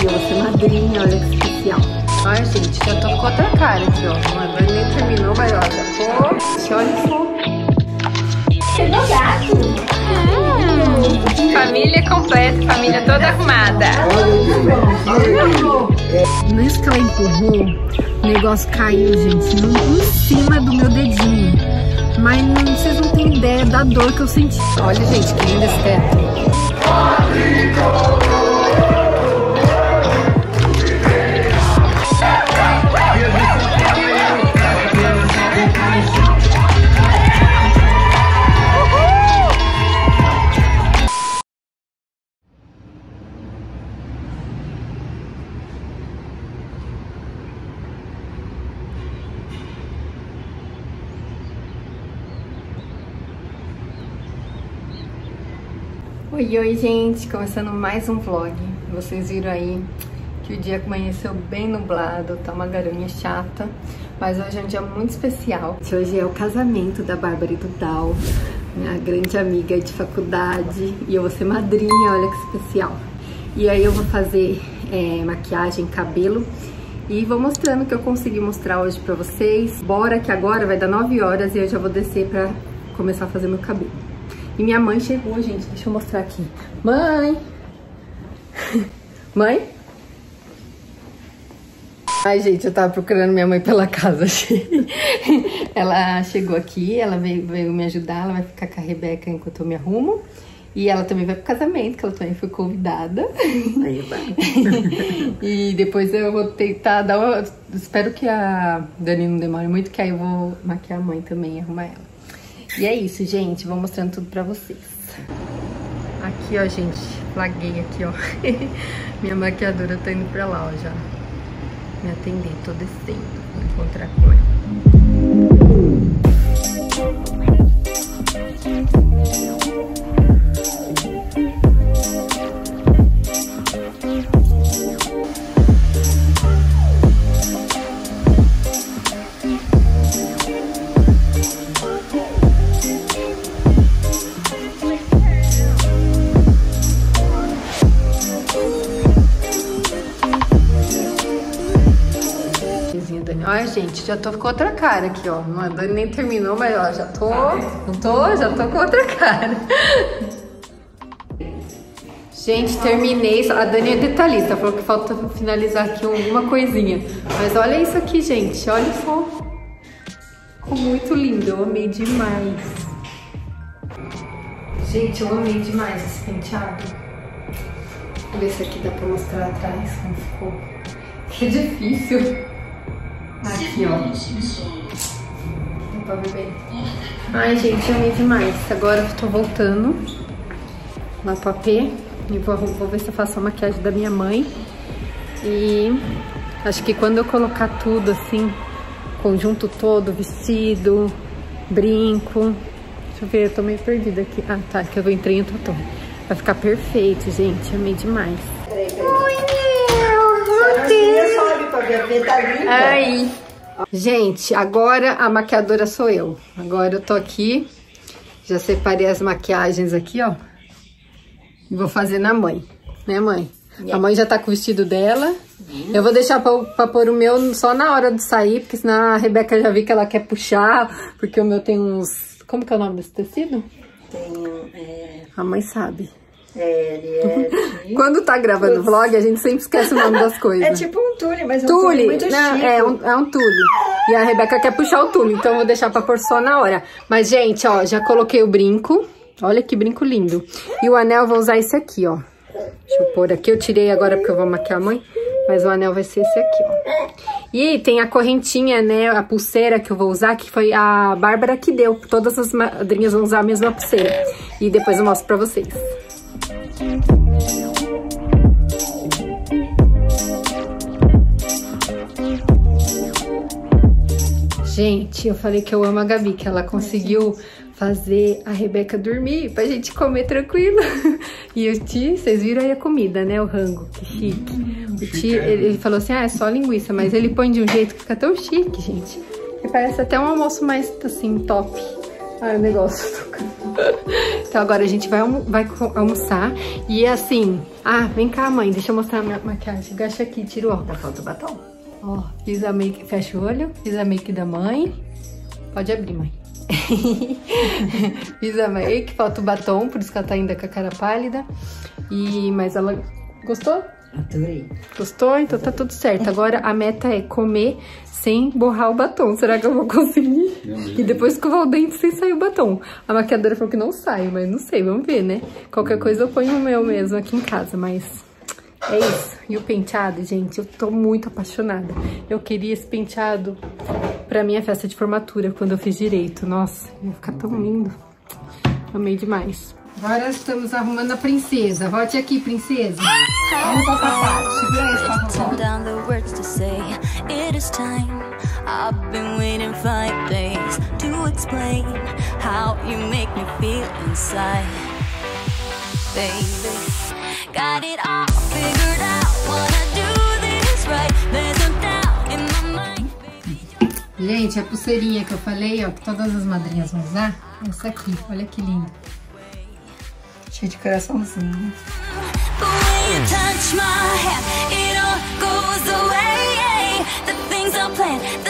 E eu vou ser madrinha, olha que especial. Ai, gente, já tô com outra cara aqui, ó. Mas nem terminou, mas já tô... Olha só. Chegou gato. Família completa, família toda arrumada. Nisso que ela empurrou, o negócio caiu, gente, no, em cima do meu dedinho. Mas não, vocês não têm ideia da dor que eu senti. Olha, gente, que lindo esse teto. Oi, oi, gente! Começando mais um vlog. Vocês viram aí que o dia amanheceu bem nublado, tá uma garoinha chata, mas hoje é um dia muito especial. Hoje é o casamento da Bárbara e do Dal, minha grande amiga de faculdade, e eu vou ser madrinha, olha que especial. E aí eu vou fazer é, maquiagem, cabelo e vou mostrando o que eu consegui mostrar hoje pra vocês. Bora que agora vai dar 9 horas e eu já vou descer pra começar a fazer meu cabelo. E minha mãe chegou, gente. Deixa eu mostrar aqui. Mãe! Mãe? Ai, gente, eu tava procurando minha mãe pela casa. ela chegou aqui, ela veio, veio me ajudar. Ela vai ficar com a Rebeca enquanto eu me arrumo. E ela também vai pro casamento, que ela também foi convidada. Aí vai. e depois eu vou tentar dar uma... Espero que a Dani não demore muito, que aí eu vou maquiar a mãe também e arrumar ela. E é isso, gente. Vou mostrando tudo pra vocês. Aqui, ó, gente. Flaguei aqui, ó. Minha maquiadora tá indo pra lá, ó, já. Me atender. Tô descendo. Vou encontrar com ela. Já tô com outra cara aqui, ó. A Dani nem terminou, mas ó, já tô. Não tô? Já tô com outra cara. Gente, terminei. A Dani é detalhista, falou que falta finalizar aqui uma coisinha. Mas olha isso aqui, gente. Olha só. Ficou muito lindo. Eu amei demais. Gente, eu amei demais esse penteado. Vou ver se aqui dá pra mostrar atrás como ficou. Que difícil. Aqui, ó. Ver bem. Ai, gente, amei demais. Agora eu tô voltando lá pro AP. E vou, vou ver se eu faço a maquiagem da minha mãe. E acho que quando eu colocar tudo assim, conjunto todo, vestido, brinco. Deixa eu ver, eu tô meio perdida aqui. Ah, tá, que eu entrei em outro tom. Vai ficar perfeito, gente. Amei demais. Oi, meu! Deus! Ai. Gente, agora a maquiadora sou eu. Agora eu tô aqui. Já separei as maquiagens aqui, ó. E vou fazer na mãe. Né, mãe? A mãe já tá com o vestido dela. Eu vou deixar pra, pra pôr o meu só na hora de sair, porque senão a Rebeca já vi que ela quer puxar, porque o meu tem uns... Como que é o nome desse tecido? Tem, é, A mãe sabe. É, é, de- Quando tá gravando vlog, a gente sempre esquece o nome das coisas. é tipo um tule, mas é um tule Tule, muito não, chique. é um, é um tule. E a Rebeca quer puxar o tule, então eu vou deixar pra pôr só na hora. Mas, gente, ó, já coloquei o brinco. Olha que brinco lindo. E o anel eu vou usar esse aqui, ó. Deixa eu pôr aqui. Eu tirei agora porque eu vou maquiar a mãe. Mas o anel vai ser esse aqui, ó. E tem a correntinha, né? A pulseira que eu vou usar, que foi a Bárbara que deu. Todas as madrinhas vão usar a mesma pulseira. E depois eu mostro pra vocês. Gente, eu falei que eu amo a Gabi, que ela conseguiu fazer a Rebeca dormir pra gente comer tranquilo. E o Ti, vocês viram aí a comida, né? O rango, que chique. O Ti, ele, ele falou assim, ah, é só linguiça, mas ele põe de um jeito que fica tão chique, gente. Que parece até um almoço mais, assim, top. Ai, o negócio. Então agora a gente vai, almo vai almoçar. E assim... Ah, vem cá, mãe. Deixa eu mostrar a minha maquiagem. Agacha aqui, tira o óculos. Falta o batom. Ó, fiz a make... Fecha o olho. Fiz a make da mãe. Pode abrir, mãe. fiz a make. Falta o batom, por isso que ela tá ainda com a cara pálida. E... Mas ela... Gostou? Adorei. Gostou? Então tá tudo certo. Agora a meta é comer sem borrar o batom. Será que eu vou conseguir? E depois escovar o dente sem sair o batom. A maquiadora falou que não sai, mas não sei, vamos ver, né? Qualquer coisa eu ponho o meu mesmo aqui em casa, mas é isso. E o penteado, gente, eu tô muito apaixonada. Eu queria esse penteado pra minha festa de formatura, quando eu fiz direito. Nossa, ia ficar tão lindo. Amei demais. Agora estamos arrumando a princesa. Volte aqui, princesa. Vamos pra mind. Gente, a pulseirinha que eu falei, ó, que todas as madrinhas vão usar, é essa aqui. Olha que lindo. Cheio de coraçãozinho. The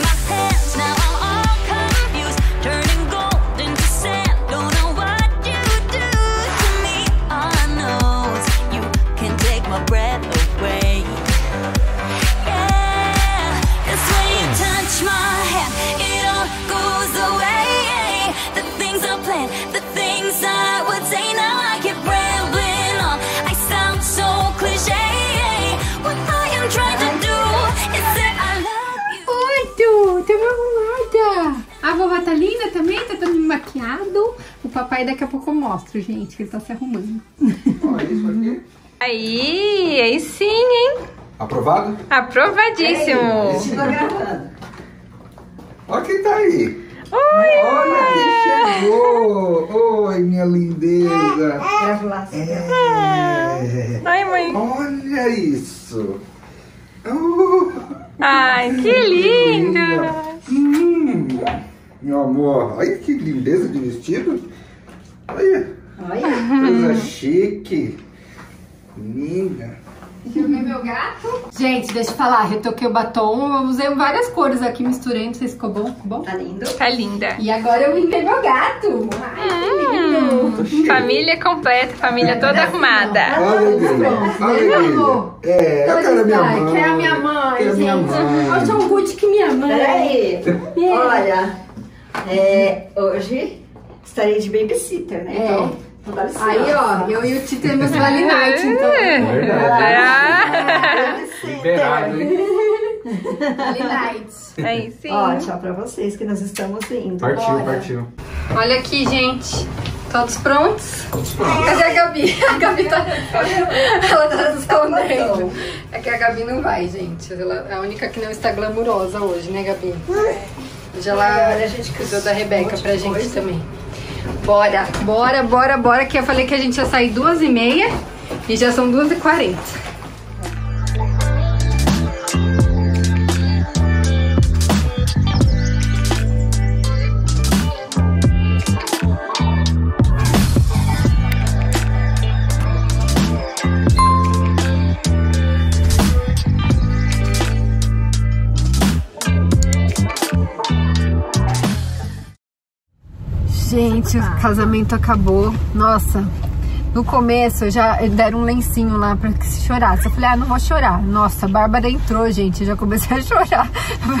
também, tá todo maquiado. O papai daqui a pouco eu mostro, gente, que ele tá se arrumando. Olha isso aqui. Aí, aí sim, hein? Aprovado? Aprovadíssimo. Estou gravando. Olha quem tá aí. Oi! Olha quem chegou. Oi, minha lindeza. Gravulação. É. Ai, mãe. Olha isso. Uh, Ai, que lindo. Hum, meu amor, olha que lindeza de vestido. Olha, Olha. coisa chique. Linda. Ver meu gato. Gente, deixa eu falar, retoquei o batom, eu usei várias cores aqui, misturei, não sei se ficou bom, ficou bom? Tá lindo. Tá linda. E agora eu limpei meu gato. Ai, que lindo. Tô cheio. Família completa, família toda arrumada. Olha. Olha amor. É, eu quero a minha Ai, mãe. Quer a minha mãe, Quero a gente. minha mãe. Eu sou um good que minha mãe. Peraí. Olha, é, hoje estarei de babysitter, né? É. Então. Aí, ó, eu e o Ti temos Vale Night, então. Ah, Liberado, hein? Vale Night. Aí sim. Ó, tchau pra vocês que nós estamos indo. Partiu, Bora. partiu. Olha aqui, gente. Todos prontos? Todos prontos. Cadê a Gabi? A Gabi tá. Ela tá se escondendo. É que a Gabi não vai, gente. Ela é a única que não está glamurosa hoje, né, Gabi? Hoje ela Olha, a gente cuidou da Rebeca pra gente coisa. também. Bora, bora, bora, bora. Que eu falei que a gente ia sair duas e meia e já são duas e quarenta. Gente, o casamento acabou. Nossa, no começo eu já deram um lencinho lá pra que se chorasse. Eu falei, ah, não vou chorar. Nossa, a Bárbara entrou, gente. Eu já comecei a chorar.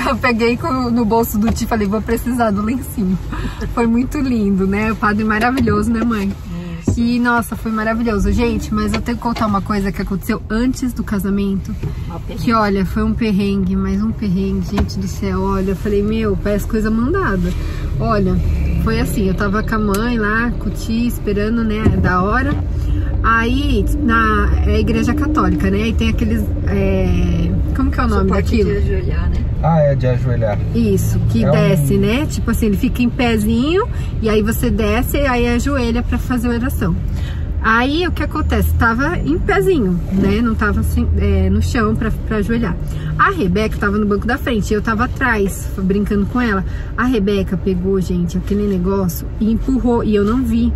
Eu peguei no bolso do tio e falei, vou precisar do lencinho. Foi muito lindo, né? O padre maravilhoso, né, mãe? aqui, nossa, foi maravilhoso. Gente, mas eu tenho que contar uma coisa que aconteceu antes do casamento. Que olha, foi um perrengue, mais um perrengue, gente do céu. Olha, eu falei, meu, parece coisa mandada. Olha, foi assim, eu tava com a mãe lá, com o tio, esperando, né, da hora. Aí, na é a igreja católica, né? E tem aqueles. É, como que é o nome Suporte daquilo? de ajoelhar, né? Ah, é de ajoelhar. Isso, que É um- desce, né? Tipo assim, ele fica em pezinho e aí você desce e aí ajoelha pra fazer a oração. Aí o que acontece? Tava em pezinho, né? Não tava assim, é, no chão pra, pra ajoelhar. A Rebeca tava no banco da frente, eu tava atrás, brincando com ela. A Rebeca pegou, gente, aquele negócio e empurrou, e eu não vi.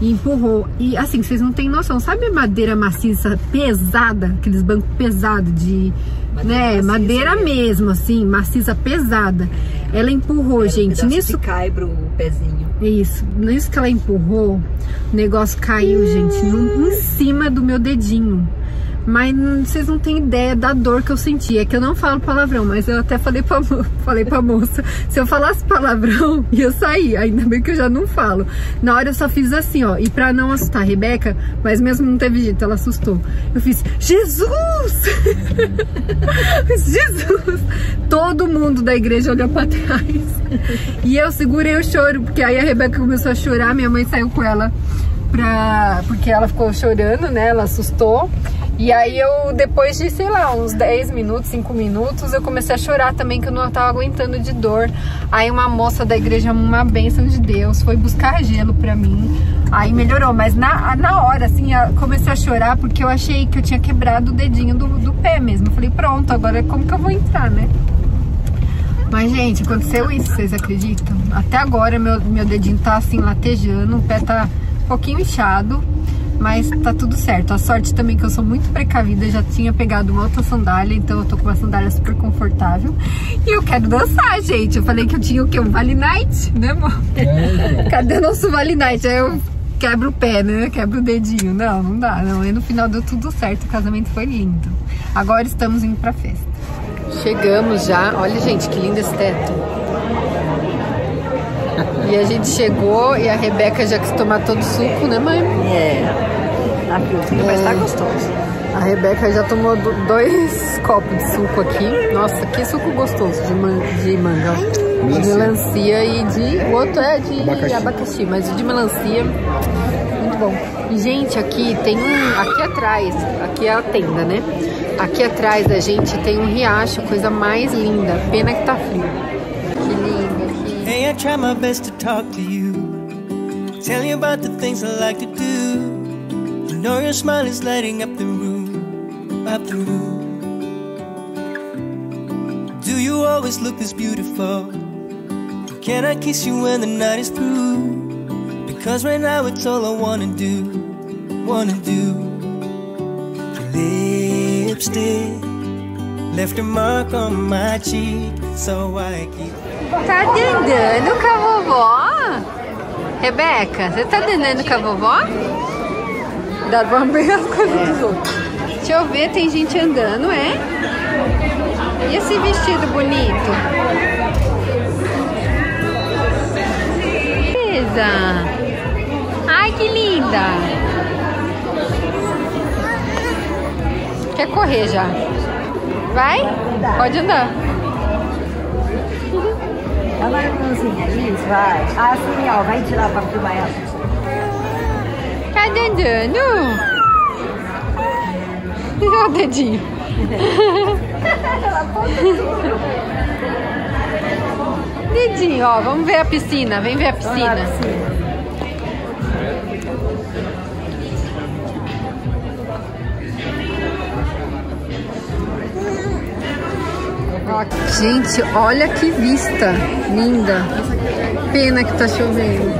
E empurrou. E assim, vocês não têm noção. Sabe a madeira maciça pesada? Aqueles bancos pesados de. Madeira né? madeira mesmo. mesmo, assim, maciça pesada. Ela empurrou, gente. Pedaço Nisso de caibro, o pezinho. isso, nisso que ela empurrou, o negócio caiu, gente, no- em cima do meu dedinho. Mas vocês não têm ideia da dor que eu senti. É que eu não falo palavrão, mas eu até falei pra, falei pra moça. Se eu falasse palavrão, ia sair. Ainda bem que eu já não falo. Na hora eu só fiz assim, ó. E pra não assustar a Rebeca, mas mesmo não teve jeito, ela assustou. Eu fiz, Jesus! Jesus! Todo mundo da igreja olhou pra trás. E eu segurei o choro, porque aí a Rebeca começou a chorar, minha mãe saiu com ela pra. Porque ela ficou chorando, né? Ela assustou. E aí eu, depois de, sei lá, uns 10 minutos, 5 minutos, eu comecei a chorar também, que eu não tava aguentando de dor. Aí uma moça da igreja, uma bênção de Deus, foi buscar gelo pra mim. Aí melhorou, mas na, na hora, assim, eu comecei a chorar porque eu achei que eu tinha quebrado o dedinho do, do pé mesmo. Eu falei, pronto, agora como que eu vou entrar, né? Mas, gente, aconteceu isso, vocês acreditam? Até agora meu, meu dedinho tá assim latejando, o pé tá um pouquinho inchado, mas tá tudo certo. A sorte também que eu sou muito precavida, já tinha pegado uma outra sandália, então eu tô com uma sandália super confortável. E eu quero dançar, gente. Eu falei que eu tinha o quê? Um Vale Night, né, amor? Cadê nosso Vale Night? Aí eu quebro o pé, né? Quebro o dedinho. Não, não dá, não. E no final deu tudo certo, o casamento foi lindo. Agora estamos indo pra festa. Chegamos já. Olha, gente, que lindo esse teto. E a gente chegou e a Rebeca já quis tomar todo o suco, né, mãe? É. Tá friozinho, mas tá gostoso. A Rebeca já tomou do- dois copos de suco aqui. Nossa, que suco gostoso de, man de manga. ó. De Melancia. melancia e de. O outro é de Abacaxi. abacaxi, mas o de melancia, muito bom. E, gente, aqui tem um. Aqui atrás, aqui é a tenda, né? Aqui atrás da gente tem um riacho, coisa mais linda. Pena que tá frio. I try my best to talk to you. Tell you about the things I like to do. You know your smile is lighting up the room, up the room. Do you always look this beautiful? Can I kiss you when the night is through? Because right now it's all I wanna do, wanna do. Your lipstick left a mark on my cheek, so I keep. Tá dandando com a vovó? Rebeca, você tá dandando com a vovó? Dá pra ver as coisas dos outros. Deixa eu ver, tem gente andando, é? E esse vestido bonito? Beleza! Ai, que linda! Quer correr já? Vai? Pode andar. Dá uma mãozinha, isso, vai. Assim, ó, vai tirar pra filmar ela. Tá andando? Olha o dedinho. dedinho, ó. Vamos ver a piscina. Vem ver a piscina. Gente, olha que vista linda. Pena que tá chovendo.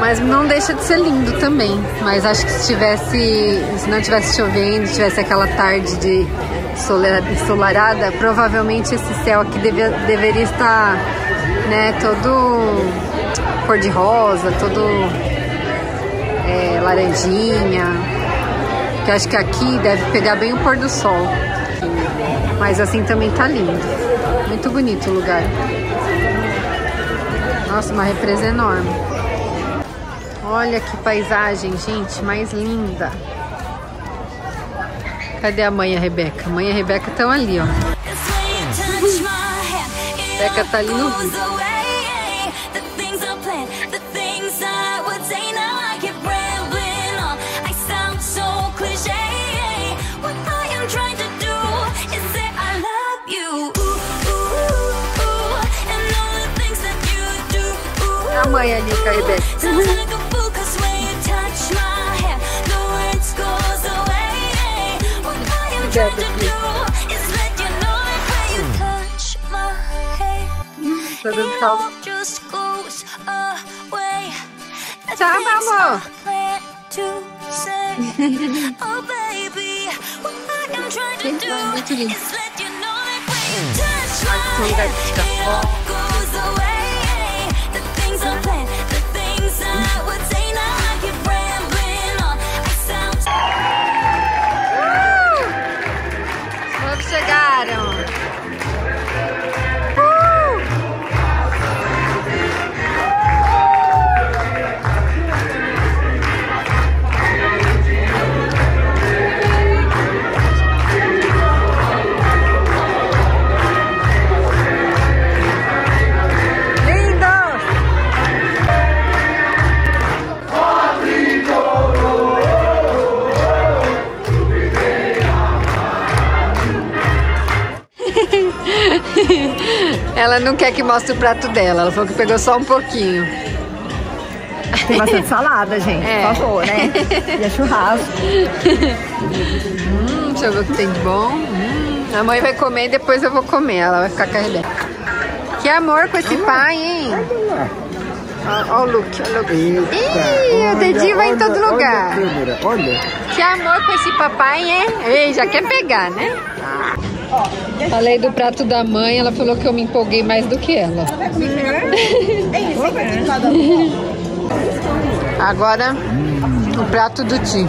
Mas não deixa de ser lindo também. Mas acho que se tivesse, se não tivesse chovendo, tivesse aquela tarde de solar- ensolarada, provavelmente esse céu aqui deve- deveria estar, né, todo cor de rosa, todo é, laranjinha. Que acho que aqui deve pegar bem o pôr do sol. Mas assim também tá lindo. Muito bonito o lugar. Nossa, uma represa enorme. Olha que paisagem, gente, mais linda. Cadê a mãe e a Rebeca? A mãe e a Rebeca estão ali, ó. Rebeca tá ali no vídeo. A mãe ali com a Rebeca. Obrigada, filha. Tá dando calma. Tchau, meu amor. Muito lindo. São gatos não quer que mostre o prato dela. Ela falou que pegou só um pouquinho. Tem bastante salada, gente, É. por favor, né? E é churrasco. Hum, deixa eu ver o que tem de bom. Hum, a mãe vai comer e depois eu vou comer. Ela vai ficar a Rebeca. Que amor com esse pai, hein? Olha o look, olha o look. Ih, o dedinho vai em todo olha, lugar. Olha a olha. Que amor com esse papai, hein? Ei, já quer pegar, né? Falei do prato da mãe, ela falou que eu me empolguei mais do que ela. Agora, o prato do tio.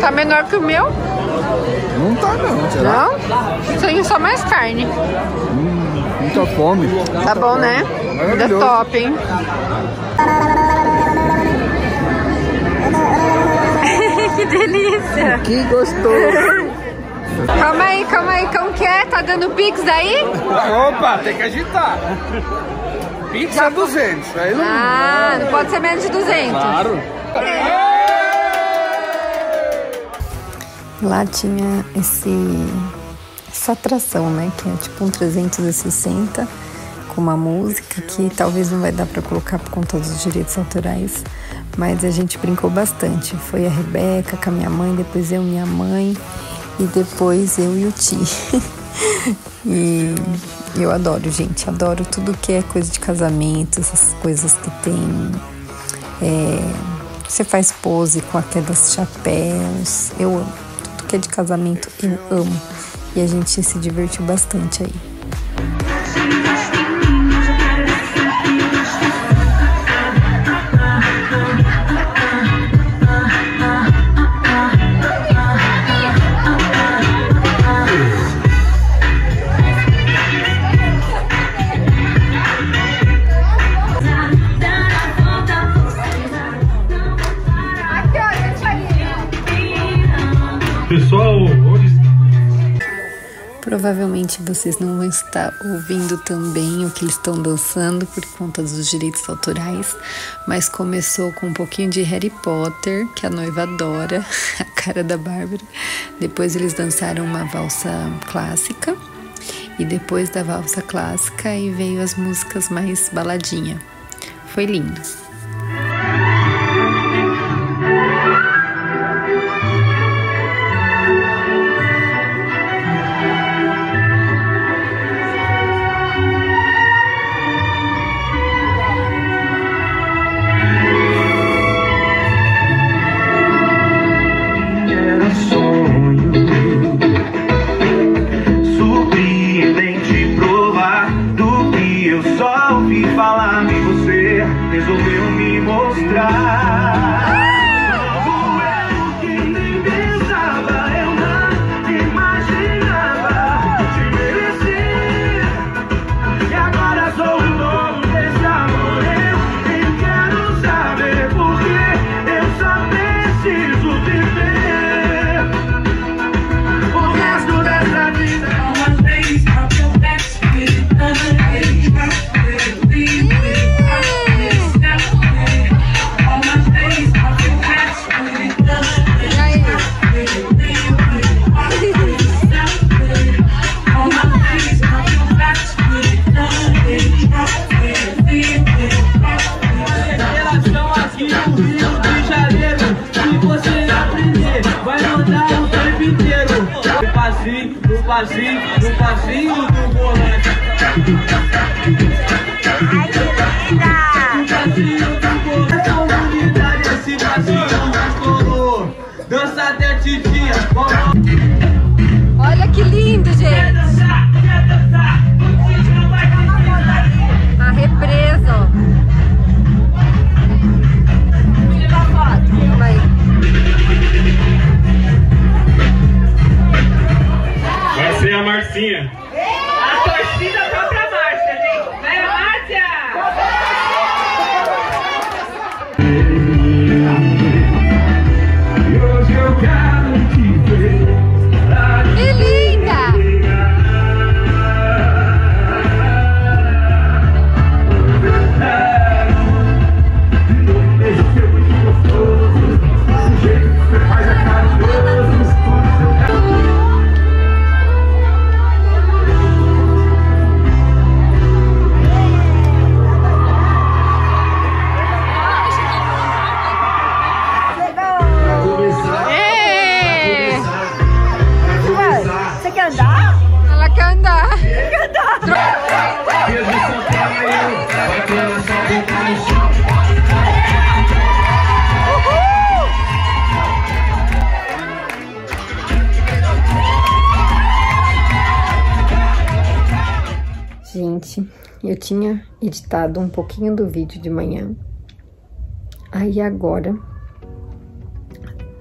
Tá menor que o meu? Não tá não, será? Não? Tem só mais carne. Muita fome. Tá bom, né? Ainda Maravilhoso. top, hein? Que delícia! Que gostoso. Calma aí, calma aí, como que é? Tá dando pix aí? Opa, tem que agitar. Pizza 200. Aí não... Ah, não pode ser menos de 200. Claro. Lá tinha esse, essa atração, né? Que é tipo um 360 com uma música que talvez não vai dar para colocar por conta dos direitos autorais, mas a gente brincou bastante. Foi a Rebeca com a minha mãe, depois eu e minha mãe e depois eu e o Ti. e eu adoro, gente, adoro tudo que é coisa de casamento, essas coisas que tem. é, você faz pose com aqueles chapéus. Eu amo. Tudo que é de casamento, eu amo. E a gente se divertiu bastante aí. Provavelmente vocês não vão estar ouvindo também o que eles estão dançando por conta dos direitos autorais, mas começou com um pouquinho de Harry Potter, que a noiva adora, a cara da Bárbara. Depois eles dançaram uma valsa clássica, e depois da valsa clássica aí veio as músicas mais baladinha. Foi lindo. Ser eu tinha editado um pouquinho do vídeo de manhã. Aí agora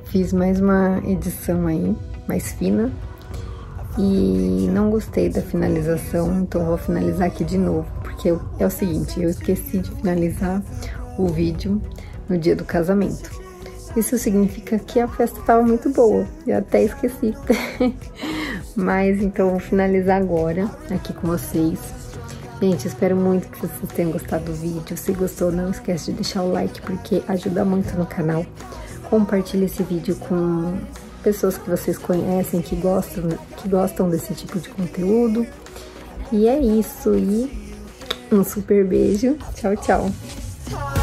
fiz mais uma edição aí, mais fina. E não gostei da finalização, então vou finalizar aqui de novo, porque eu- é o seguinte, eu esqueci de finalizar o vídeo no dia do casamento. Isso significa que a festa estava muito boa, eu até esqueci. Mas então vou finalizar agora aqui com vocês. Gente, espero muito que vocês tenham gostado do vídeo. Se gostou, não esquece de deixar o like, porque ajuda muito no canal. Compartilhe esse vídeo com pessoas que vocês conhecem, que gostam, que gostam desse tipo de conteúdo. E é isso, e um super beijo. Tchau, tchau.